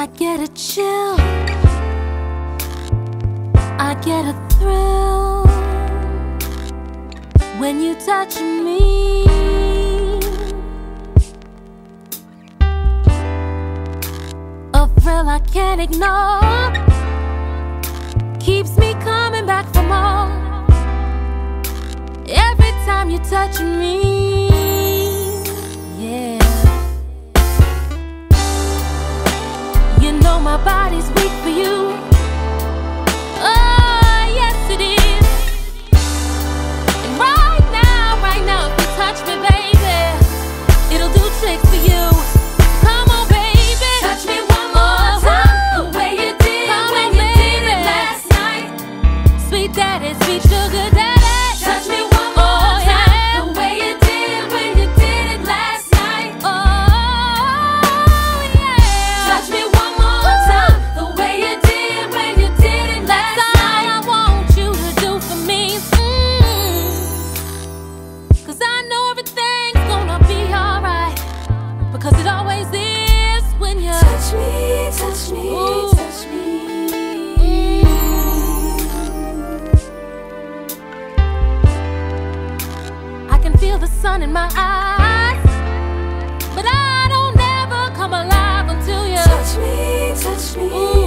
I get a chill. I get a thrill when you touch me. A thrill I can't ignore keeps me coming back for more. Every time you touch me, my body's weak for you. Oh, yes it is. And right now, right now, if you touch me, baby, it'll do tricks for you. Come on, baby. Touch me one more uh-huh. time, the way you did Come when on, you did it last night. Sweet daddy, sweet sugar daddy. till the sun in my eyes. But I don't ever come alive until you touch me, touch me. Ooh.